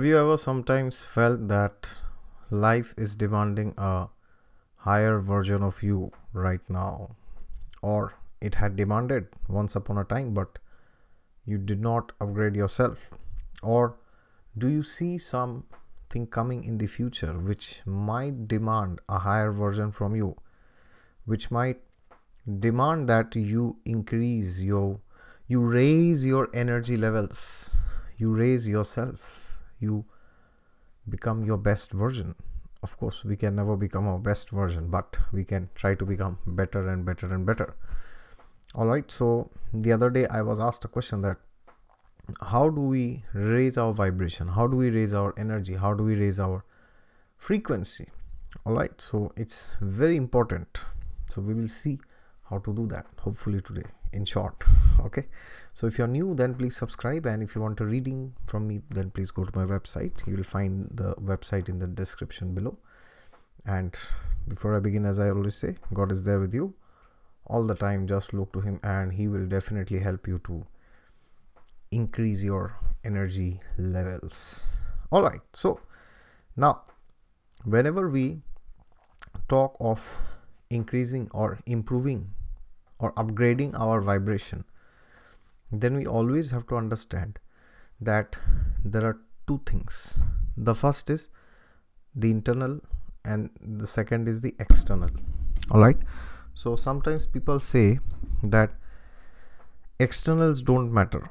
Have you ever sometimes felt that life is demanding a higher version of you right now? Or it had demanded once upon a time, but you did not upgrade yourself? Or do you see something coming in the future which might demand a higher version from you, which might demand that you increase your you raise your energy levels you raise yourself you become your best version. Of course we can never become our best version but we can try to become better and better and better. All right so the other day i was asked a question that how do we raise our vibration? How do we raise our energy? How do we raise our frequency? All right so it's very important. So we will see how to do that hopefully today in short okay so if you're new then please subscribe. And if you want a reading from me then please go to my website. You will find the website in the description below. And before i begin as i always say god is there with you all the time. Just look to him and he will definitely help you to increase your energy levels. All right. So now whenever we talk of increasing or improving or upgrading our vibration then we always have to understand that there are two things. The first is the internal and the second is the external. All right? So sometimes people say that externals don't matter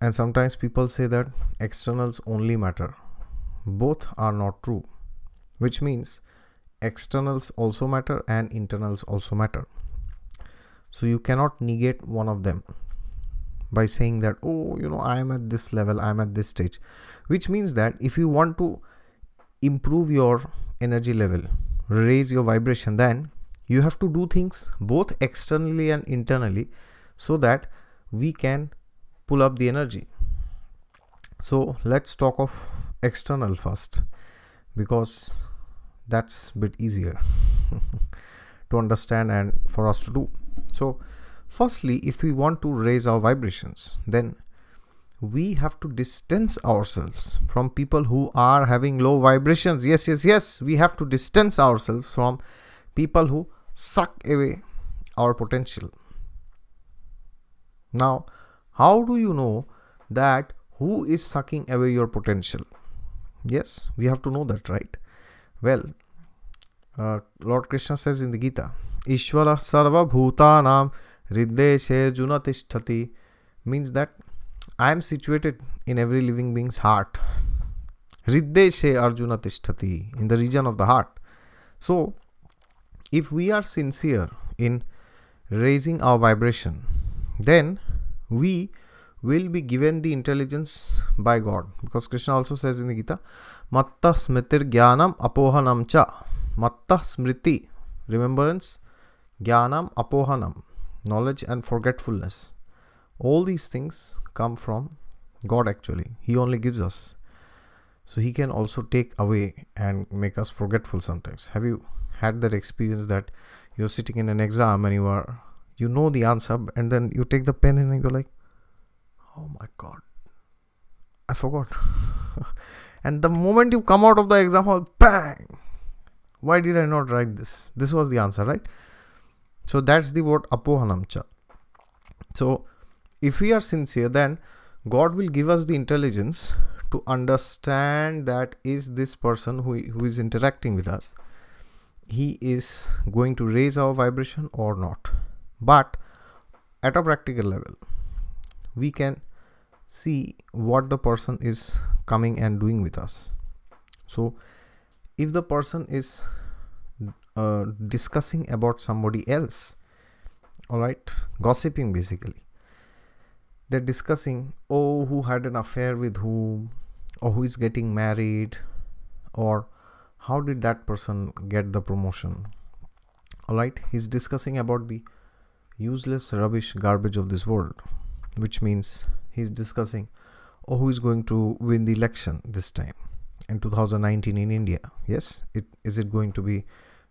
and sometimes people say that externals only matter. Both are not true which means externals also matter and internals also matter. So you cannot negate one of them by saying that oh you know i am at this level i am at this stage which means that if you want to improve your energy level raise your vibration then you have to do things both externally and internally so that we can pull up the energy. So let's talk of external first because that's a bit easier to understand and for us to do. So firstly if we want to raise our vibrations then we have to distance ourselves from people who are having low vibrations. Yes yes yes. We have to distance ourselves from people who suck away our potential. Now how do you know that who is sucking away your potential? Yes we have to know that right? Well uh, lord krishna says in the gita ishvara sarva bhutanam riddeshe junatishthati means that I am situated in every living being's heart. Riddeshe Arjuna Tishtati in the region of the heart. So, if we are sincere in raising our vibration, then we will be given the intelligence by God. Because Krishna also says in the Gita, Matta Smritir Jnanam Apohanam Cha. Matta Smriti, remembrance, Jnanam Apohanam knowledge and forgetfulness. All these things come from god actually. He only gives us. So he can also take away and make us forgetful sometimes. Have you had that experience that you're sitting in an exam and you are you know the answer and then you take the pen and you're like oh my god i forgot. And the moment you come out of the exam hall bang! Why did i not write this? This was the answer right so that's the word apohanamcha. So if we are sincere then god will give us the intelligence to understand that is this person who, who is interacting with us he is going to raise our vibration or not. But at a practical level we can see what the person is coming and doing with us. So if the person is uh, discussing about somebody else. All right? Gossiping basically. They're discussing oh who had an affair with whom or who is getting married or how did that person get the promotion? All right? He's discussing about the useless rubbish garbage of this world which means he's discussing oh who is going to win the election this time in 2019 in india? Yes? It is it going to be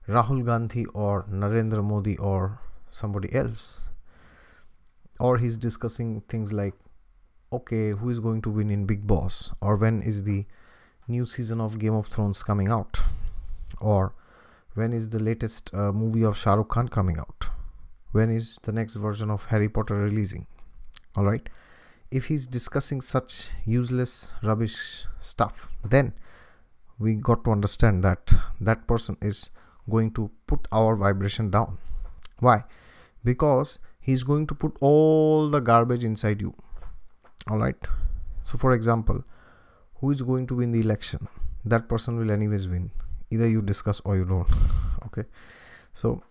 Rahul Gandhi or Narendra Modi or somebody else. Or he's discussing things like, okay, who is going to win in Bigg Boss? Or when is the new season of game of thrones coming out or when is the latest uh, movie of shah rukh khan coming out when is the next version of harry potter releasing all right if he's discussing such useless rubbish stuff then we got to understand that that person is going to put our vibration down. Why? Because he's going to put all the garbage inside you. All right? So for example who is going to win the election? That person will anyways win. Either you discuss or you don't. Okay? So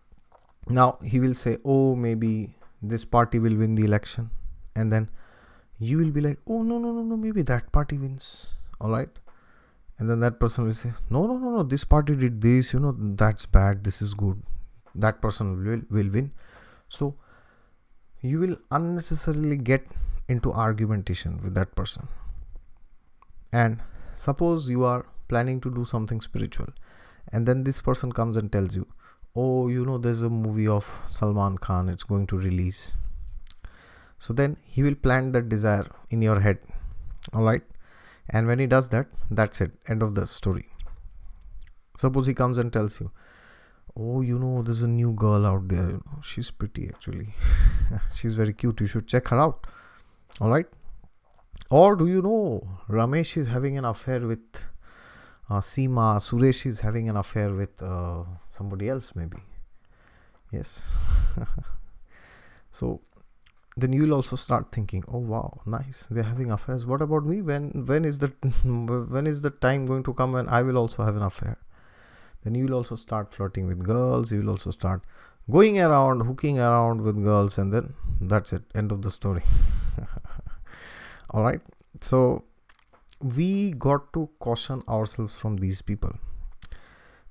now he will say oh maybe this party will win the election. And then you will be like oh no no no no maybe that party wins. All right and then that person will say no no no no this party did this you know that's bad this is good. That person will, will win. So you will unnecessarily get into argumentation with that person. And suppose you are planning to do something spiritual and then this person comes and tells you oh you know there's a movie of salman khan it's going to release. So then he will plant that desire in your head all right and when he does that that's it. End of the story. Suppose he comes and tells you oh you know there's a new girl out there you know, she's pretty actually. She's very cute you should check her out. All right? Or do you know ramesh is having an affair with uh, Seema, Suresh is having an affair with uh, somebody else, maybe. Yes. so then you'll also start thinking, oh wow, nice, they're having affairs. What about me? When when is the when is the time going to come when I will also have an affair? Then you'll also start flirting with girls. You'll also start going around, hooking around with girls, and then that's it. End of the story. All right. So we got to caution ourselves from these people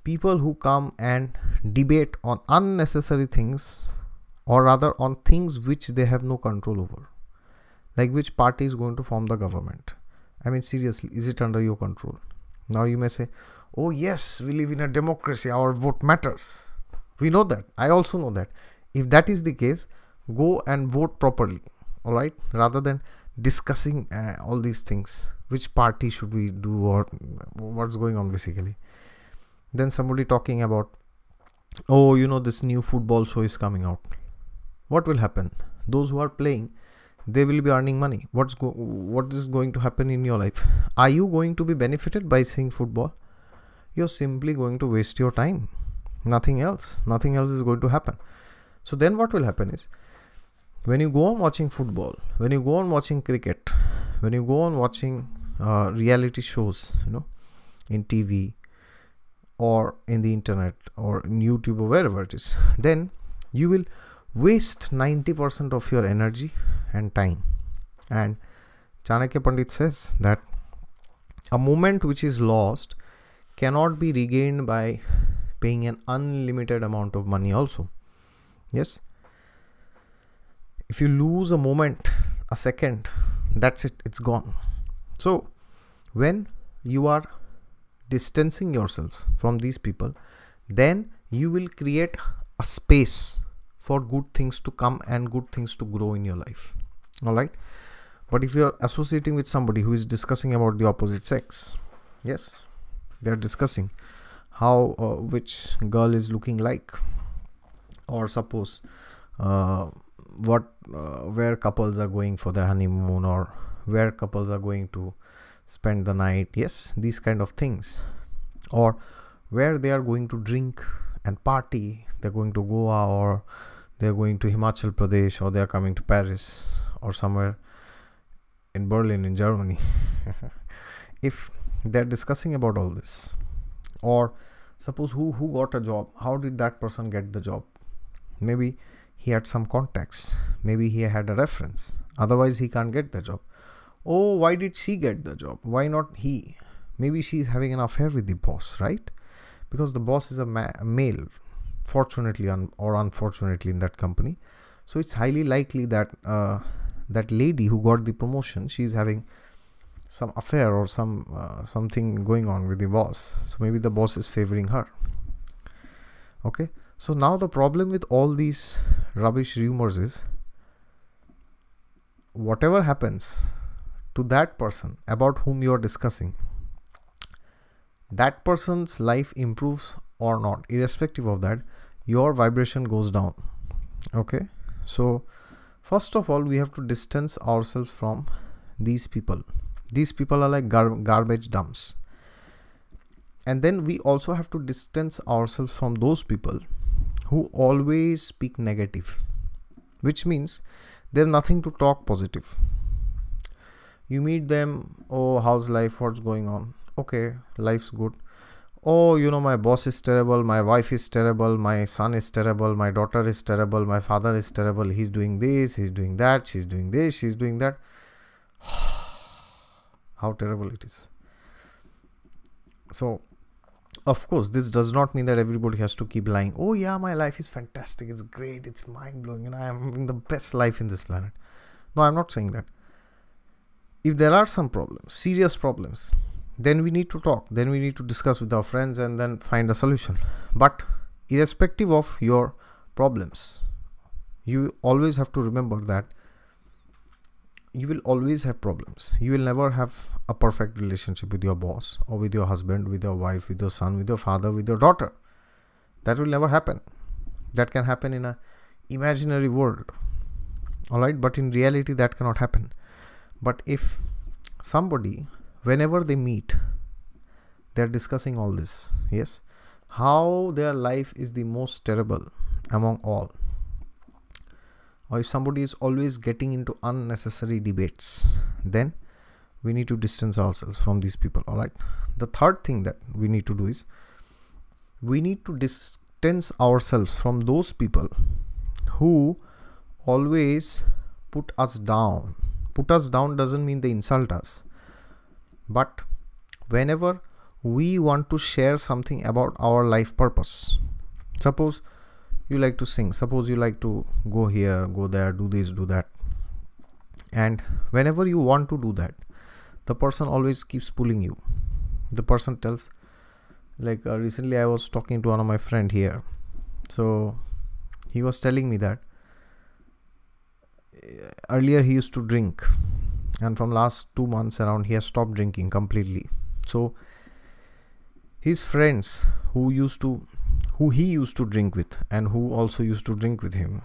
people who come and debate on unnecessary things or rather on things which they have no control over like which party is going to form the government. I mean seriously is it under your control? Now you may say oh yes we live in a democracy our vote matters. We know that. I also know that. If that is the case go and vote properly all right? Rather than discussing uh, all these things which party should we do or what's going on basically. Then somebody talking about oh you know this new football show is coming out what will happen? Those who are playing they will be earning money. What's go- what is going to happen in your life? Are you going to be benefited by seeing football? You're simply going to waste your time. Nothing else. Nothing else is going to happen. So then what will happen is when you go on watching football when you go on watching cricket when you go on watching uh, reality shows you know in tv or in the internet or in youtube or wherever it is then you will waste 90% of your energy and time. And chanakya pandit says that a moment which is lost cannot be regained by paying an unlimited amount of money also. Yes? If you lose a moment a second that's it it's gone. So when you are distancing yourselves from these people then you will create a space for good things to come and good things to grow in your life. All right but if you're associating with somebody who is discussing about the opposite sex yes they're discussing how uh, which girl is looking like. Or suppose uh, what uh, where couples are going for their honeymoon or where couples are going to spend the night yes these kind of things. Or where they are going to drink and party they're going to goa or they're going to himachal pradesh or they're coming to paris or somewhere in berlin in germany. If they're discussing about all this or suppose who who got a job how did that person get the job? Maybe he had some contacts maybe he had a reference otherwise he can't get the job. Oh why did she get the job? Why not he? Maybe she's having an affair with the boss right? Because the boss is a, ma- a male fortunately un- or unfortunately in that company. So it's highly likely that uh, that lady who got the promotion she's having some affair or some uh, something going on with the boss. So maybe the boss is favoring her. Okay? So now the problem with all these rubbish rumors is whatever happens to that person about whom you are discussing that person's life improves or not. Irrespective of that your vibration goes down. Okay? So first of all we have to distance ourselves from these people. These people are like gar- garbage dumps. And then we also have to distance ourselves from those people who always speak negative which means there's nothing to talk positive. You meet them oh how's life? What's going on? Okay life's good oh you know my boss is terrible my wife is terrible my son is terrible my daughter is terrible my father is terrible. He's doing this he's doing that she's doing this she's doing that. How terrible it is. So of course this does not mean that everybody has to keep lying. Oh yeah my life is fantastic it's great it's mind-blowing and i am having the best life in this planet. No i'm not saying that. If there are some problems serious problems then we need to talk then we need to discuss with our friends and then find a solution. But irrespective of your problems you always have to remember that you will always have problems. You will never have a perfect relationship with your boss or with your husband with your wife with your son with your father with your daughter. That will never happen. That can happen in a imaginary world. All right but in reality that cannot happen. But if somebody whenever they meet they're discussing all this yes? How their life is the most terrible among all. Or if somebody is always getting into unnecessary debates then we need to distance ourselves from these people all right the third thing that we need to do is we need to distance ourselves from those people who always put us down. Put us down doesn't mean they insult us but whenever we want to share something about our life purpose suppose you like to sing suppose you like to go here go there do this do that. And whenever you want to do that the person always keeps pulling you. The person tells like uh, recently i was talking to one of my friend here. So he was telling me that uh, earlier he used to drink and from last two months around he has stopped drinking completely. So his friends who used to who he used to drink with and who also used to drink with him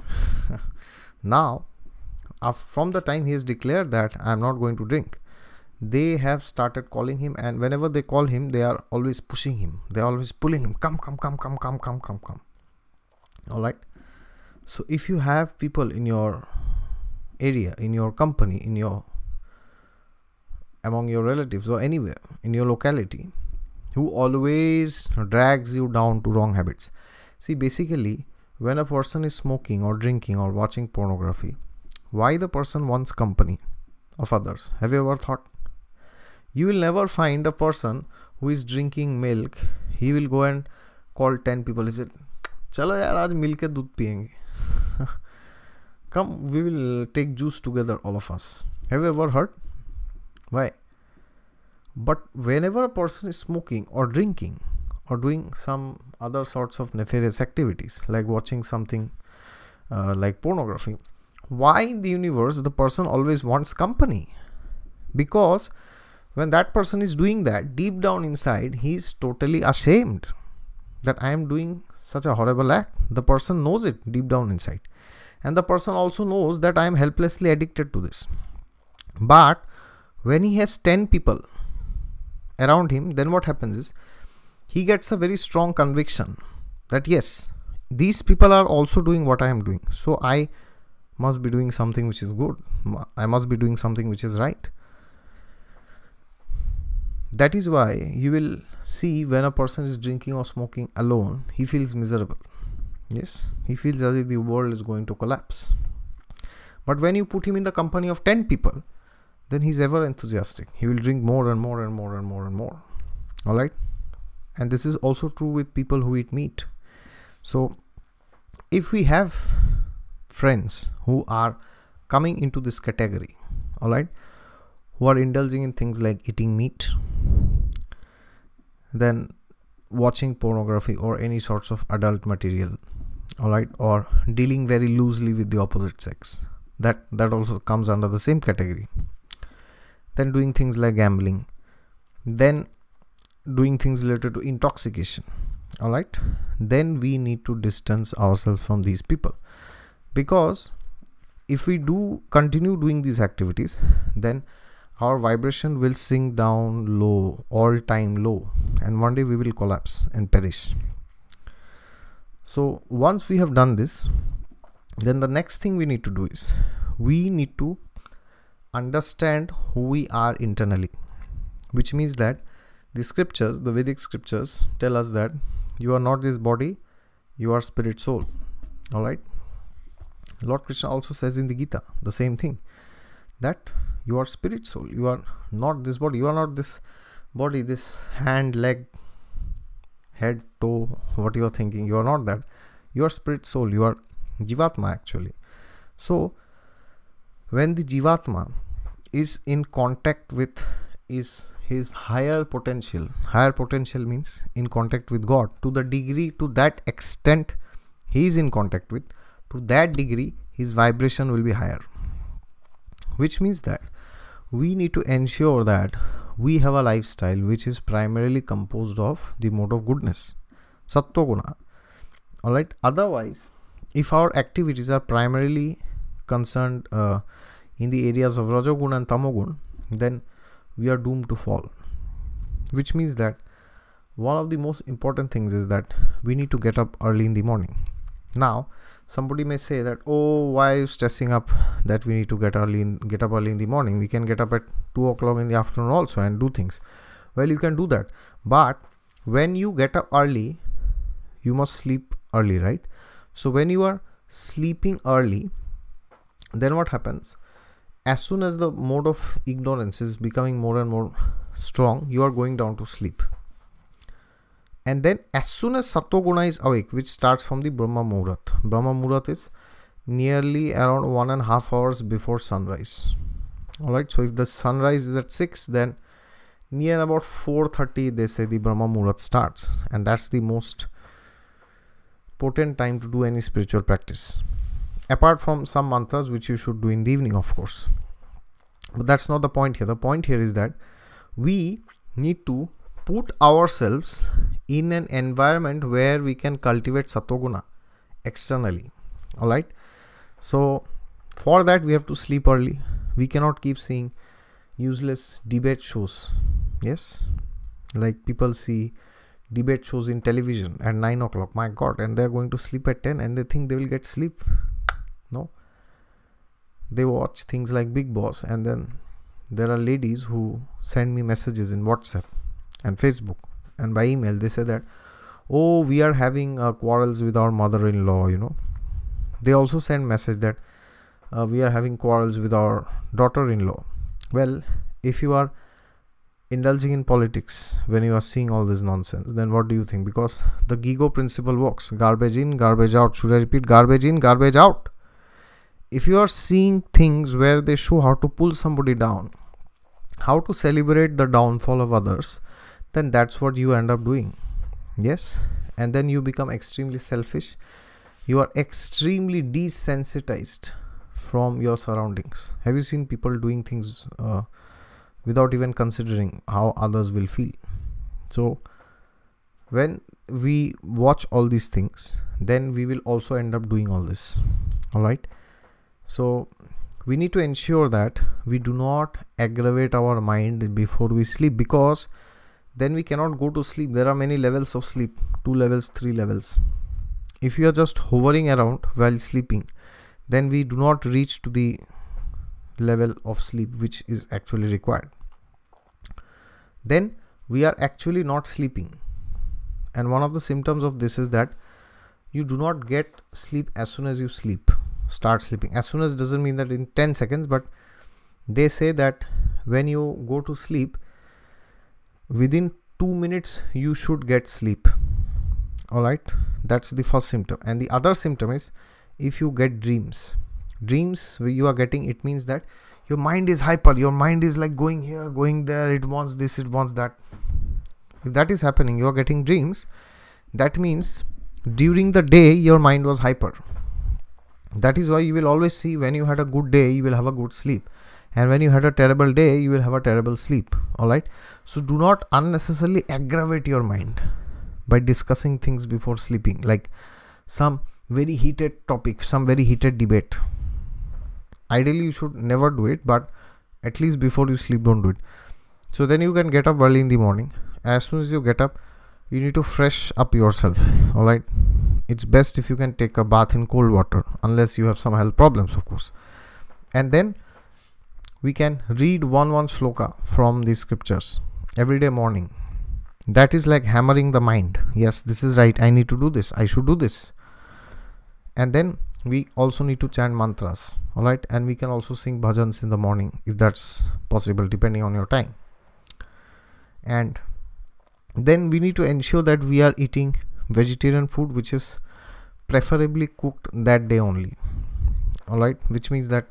now from the time he has declared that i am not going to drink they have started calling him and whenever they call him they are always pushing him. They're always pulling him come come come come come come come come. All right so if you have people in your area in your company in your among your relatives or anywhere in your locality who always drags you down to wrong habits. See, basically, when a person is smoking or drinking or watching pornography, why the person wants company of others? Have you ever thought? You will never find a person who is drinking milk. He will go and call 10 people. He said, Chalo yaar, aaj milk ke piyenge. Come, we will take juice together, all of us. Have you ever heard? Why? But whenever a person is smoking or drinking or doing some other sorts of nefarious activities like watching something uh, like pornography, why in the universe the person always wants company? Because when that person is doing that, deep down inside, he is totally ashamed that I am doing such a horrible act. The person knows it deep down inside. And the person also knows that I am helplessly addicted to this. But when he has 10 people around him then what happens is he gets a very strong conviction that yes these people are also doing what i am doing. So i must be doing something which is good. I must be doing something which is right. That is why you will see when a person is drinking or smoking alone he feels miserable. Yes he feels as if the world is going to collapse. But when you put him in the company of 10 people then he's ever enthusiastic. He will drink more and more and more and more and more. All right. And this is also true with people who eat meat. So, if we have friends who are coming into this category, all right, who are indulging in things like eating meat, then watching pornography or any sorts of adult material, all right, or dealing very loosely with the opposite sex, that that also comes under the same category then doing things like gambling then doing things related to intoxication all right then we need to distance ourselves from these people. Because if we do continue doing these activities then our vibration will sink down low all time low and one day we will collapse and perish. So once we have done this then the next thing we need to do is we need to understand who we are internally which means that the scriptures the vedic scriptures tell us that you are not this body you are spirit soul. All right? Lord krishna also says in the gita the same thing that you are spirit soul you are not this body you are not this body this hand leg head toe what you are thinking you are not that. You are spirit soul you are jivatma actually. So when the jivatma is in contact with is his higher potential higher potential means in contact with god to the degree to that extent he is in contact with to that degree his vibration will be higher. Which means that we need to ensure that we have a lifestyle which is primarily composed of the mode of goodness sattva guna. All right otherwise if our activities are primarily concerned uh, in the areas of rajogun and tamogun then we are doomed to fall. Which means that one of the most important things is that we need to get up early in the morning. Now somebody may say that oh why are you stressing up that we need to get early in, get up early in the morning? We can get up at 2 o'clock in the afternoon also and do things. Well you can do that. But when you get up early you must sleep early right? So when you are sleeping early then what happens? As soon as the mode of ignorance is becoming more and more strong you are going down to sleep. And then as soon as Sattva is awake which starts from the Brahma Muhurat Brahma Muhurat is nearly around one and a half hours before sunrise. Alright so if the sunrise is at 6 then near about 4.30 they say the Brahma Muhurat starts. And that's the most potent time to do any spiritual practice apart from some mantras which you should do in the evening of course. But that's not the point here. The point here is that we need to put ourselves in an environment where we can cultivate satoguna externally. All right? So for that we have to sleep early. We cannot keep seeing useless debate shows. Yes? Like people see debate shows in television at 9 o'clock. My god and they're going to sleep at 10 and they think they will get sleep they watch things like Bigg Boss and then there are ladies who send me messages in whatsapp and facebook. And by email they say that oh we are having uh, quarrels with our mother-in-law you know. They also send message that uh, we are having quarrels with our daughter-in-law. Well if you are indulging in politics when you are seeing all this nonsense then what do you think? Because the gigo principle works. Garbage in garbage out. Should i repeat? Garbage in garbage out if you are seeing things where they show how to pull somebody down how to celebrate the downfall of others then that's what you end up doing. Yes? And then you become extremely selfish. You are extremely desensitized from your surroundings. Have you seen people doing things uh, without even considering how others will feel? So when we watch all these things then we will also end up doing all this. All right so we need to ensure that we do not aggravate our mind before we sleep because then we cannot go to sleep. There are many levels of sleep two levels three levels. If you are just hovering around while sleeping then we do not reach to the level of sleep which is actually required. Then we are actually not sleeping. And one of the symptoms of this is that you do not get sleep as soon as you sleep start sleeping. As soon as doesn't mean that in 10 seconds but they say that when you go to sleep within 2 minutes you should get sleep. All right? That's the first symptom. And the other symptom is if you get dreams. Dreams you are getting it means that your mind is hyper. Your mind is like going here going there. It wants this it wants that. If that is happening you are getting dreams that means during the day your mind was hyper that is why you will always see when you had a good day you will have a good sleep. And when you had a terrible day you will have a terrible sleep. All right so do not unnecessarily aggravate your mind by discussing things before sleeping. Like some very heated topic some very heated debate. Ideally you should never do it but at least before you sleep don't do it. So then you can get up early in the morning. As soon as you get up you need to fresh up yourself. All right it's best if you can take a bath in cold water unless you have some health problems of course. And then we can read one one sloka from the scriptures every day morning. That is like hammering the mind. Yes this is right. I need to do this. I should do this. And then we also need to chant mantras all right? And we can also sing bhajans in the morning if that's possible depending on your time. And then we need to ensure that we are eating vegetarian food which is preferably cooked that day only. All right which means that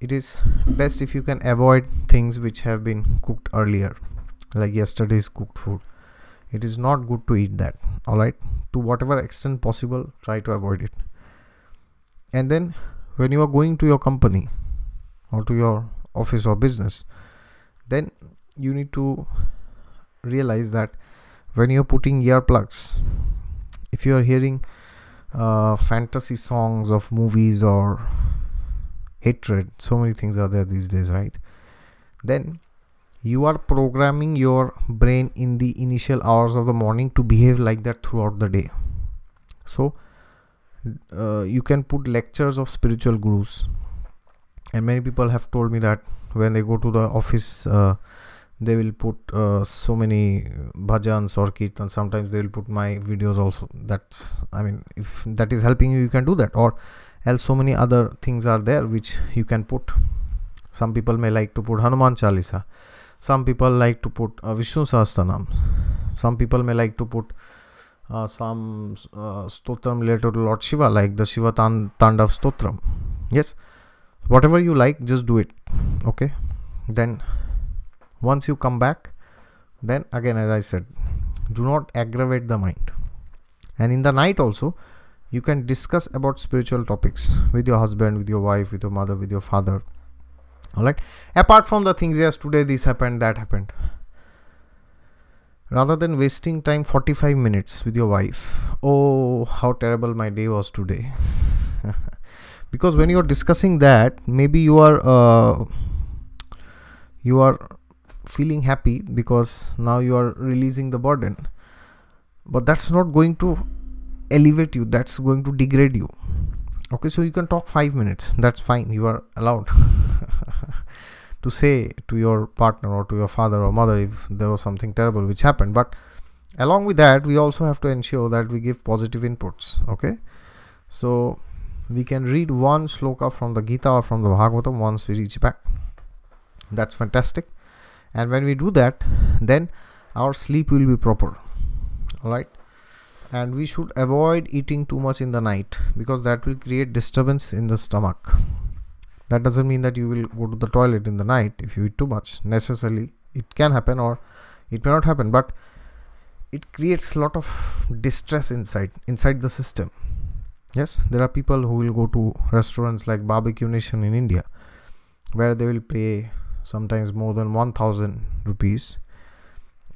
it is best if you can avoid things which have been cooked earlier like yesterday's cooked food. It is not good to eat that. All right to whatever extent possible try to avoid it. And then when you are going to your company or to your office or business then you need to realize that when you're putting earplugs if you are hearing uh, fantasy songs of movies or hatred so many things are there these days right? Then you are programming your brain in the initial hours of the morning to behave like that throughout the day. So uh, you can put lectures of spiritual gurus. And many people have told me that when they go to the office uh, they will put uh, so many bhajans or kirtan sometimes they will put my videos also. That's i mean if that is helping you you can do that. Or else so many other things are there which you can put. Some people may like to put hanuman chalisa. Some people like to put uh, vishnu sahasranam some people may like to put uh, some uh, stotram related to Lord Shiva, like the Shiva Tan- Tandav Stotram. Yes, whatever you like, just do it. Okay, then once you come back, then again, as I said, do not aggravate the mind. And in the night also, you can discuss about spiritual topics with your husband, with your wife, with your mother, with your father. All right. Apart from the things, yes, today this happened, that happened rather than wasting time 45 minutes with your wife oh how terrible my day was today because when you're discussing that maybe you are uh, you are feeling happy because now you are releasing the burden. But that's not going to elevate you that's going to degrade you. Okay so you can talk 5 minutes that's fine you are allowed to say to your partner or to your father or mother if there was something terrible which happened. But along with that we also have to ensure that we give positive inputs okay? So we can read one sloka from the gita or from the bhagavatam once we reach back. That's fantastic and when we do that then our sleep will be proper all right and we should avoid eating too much in the night because that will create disturbance in the stomach. That doesn't mean that you will go to the toilet in the night if you eat too much. Necessarily it can happen or it may not happen but it creates a lot of distress inside inside the system. Yes there are people who will go to restaurants like barbecue nation in india where they will pay sometimes more than 1000 rupees.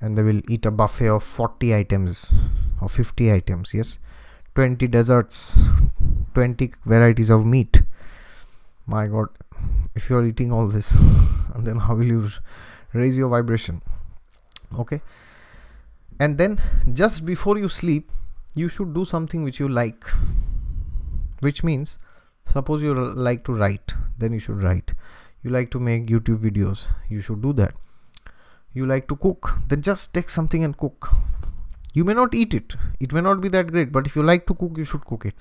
And they will eat a buffet of 40 items or 50 items yes. 20 desserts 20 varieties of meat. My god if you are eating all this and then how will you raise your vibration? Okay. And then just before you sleep you should do something which you like which means suppose you like to write then you should write you like to make youtube videos. You should do that. You like to cook. Then just take something and cook. You may not eat it. It may not be that great but if you like to cook you should cook it.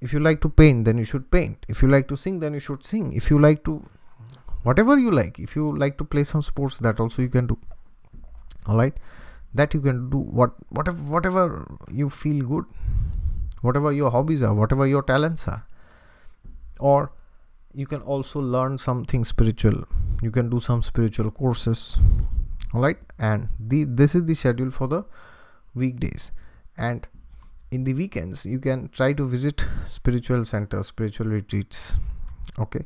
If you like to paint then you should paint. If you like to sing then you should sing. If you like to whatever you like. If you like to play some sports that also you can do. All right that you can do what whatever whatever you feel good whatever your hobbies are whatever your talents are. Or you can also learn something spiritual. You can do some spiritual courses. All right and the this is the schedule for the weekdays. And in the weekends you can try to visit spiritual centers spiritual retreats. Okay?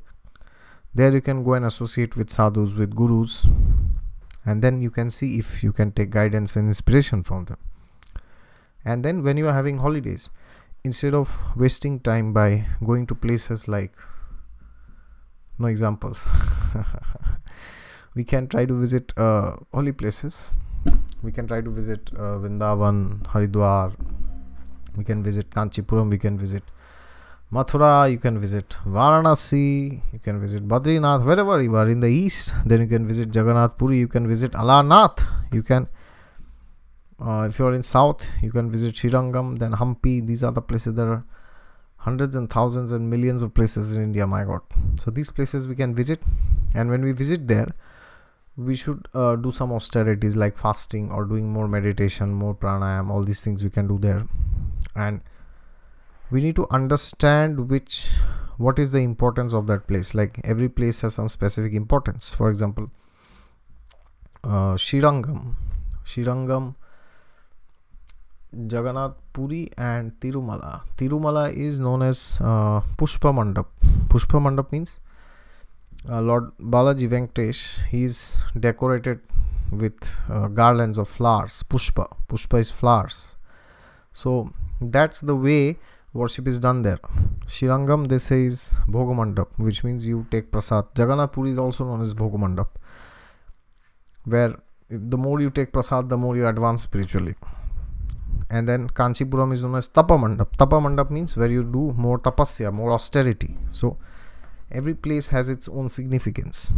There you can go and associate with sadhus with gurus. And then you can see if you can take guidance and inspiration from them. And then when you are having holidays instead of wasting time by going to places like no examples. We can try to visit uh, holy places. We can try to visit uh, vrindavan haridwar. We can visit kanchipuram. We can visit Mathura, you can visit Varanasi, you can visit Badrinath, wherever you are in the east, then you can visit Jagannath Puri, you can visit Alarnath, you can, uh, if you are in south, you can visit Srirangam, then Hampi, these are the places that are hundreds and thousands and millions of places in India, my god. So these places we can visit, and when we visit there, we should uh, do some austerities like fasting or doing more meditation, more pranayam, all these things we can do there. And we need to understand which what is the importance of that place like every place has some specific importance for example uh, Srirangam Srirangam Jagannath Puri and Tirumala Tirumala is known as uh, Pushpa Mandap Pushpa Mandap means uh, Lord Balaji Venkatesh he is decorated with uh, garlands of flowers Pushpa Pushpa is flowers so that's the way worship is done there. Srirangam, they say is Bhogamandap, which means you take prasad. Jagannath Puri is also known as Bhogamandap, where the more you take prasad, the more you advance spiritually. And then Kanchipuram is known as Tapamandap. Tapamandap means where you do more tapasya, more austerity. So every place has its own significance.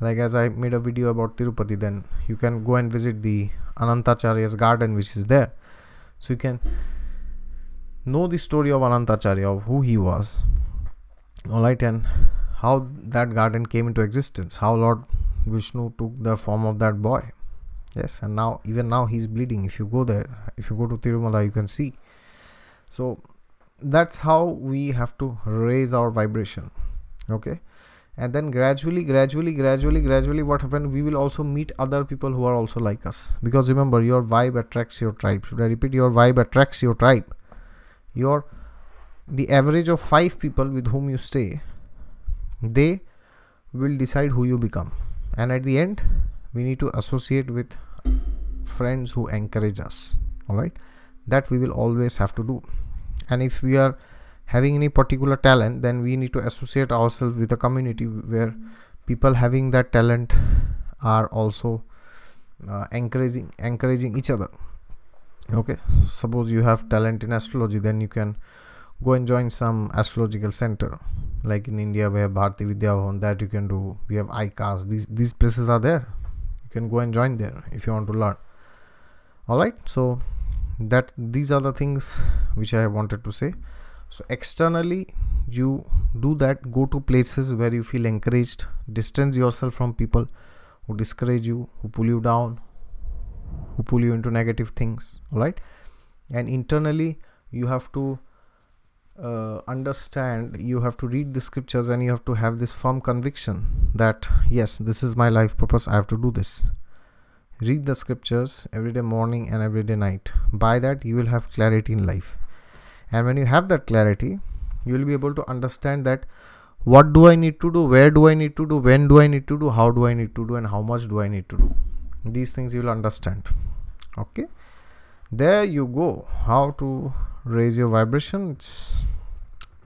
Like as I made a video about Tirupati, then you can go and visit the Anantacharya's garden, which is there. So you can know the story of Anantacharya, of who he was, alright, and how that garden came into existence, how Lord Vishnu took the form of that boy. Yes, and now even now he's bleeding. If you go there, if you go to Tirumala, you can see. So that's how we have to raise our vibration. Okay. And then gradually, gradually, gradually, gradually, what happened? We will also meet other people who are also like us. Because remember, your vibe attracts your tribe. Should I repeat? Your vibe attracts your tribe your the average of five people with whom you stay they will decide who you become and at the end we need to associate with friends who encourage us all right that we will always have to do. And if we are having any particular talent then we need to associate ourselves with a community where people having that talent are also uh, encouraging encouraging each other. Okay suppose you have talent in astrology then you can go and join some astrological center like in india we have Bharatiya Vidya Bhavan, that you can do. We have icas these these places are there you can go and join there if you want to learn. All right so that these are the things which i wanted to say. So externally you do that go to places where you feel encouraged distance yourself from people who discourage you who pull you down who pull you into negative things all right and internally you have to uh, understand you have to read the scriptures and you have to have this firm conviction that yes this is my life purpose i have to do this. Read the scriptures every day morning and every day night. By that you will have clarity in life. And when you have that clarity you will be able to understand that what do i need to do where do i need to do when do i need to do how do i need to do and how much do i need to do. These things you will understand. Okay? There you go. How to raise your vibration. It's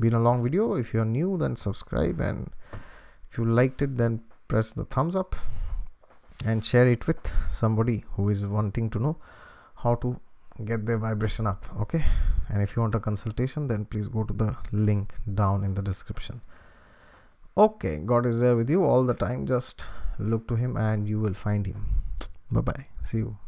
been a long video. If you're new then subscribe. And if you liked it then press the thumbs up and share it with somebody who is wanting to know how to get their vibration up okay? And if you want a consultation then please go to the link down in the description. Okay god is there with you all the time. Just look to him and you will find him. Bye bye see you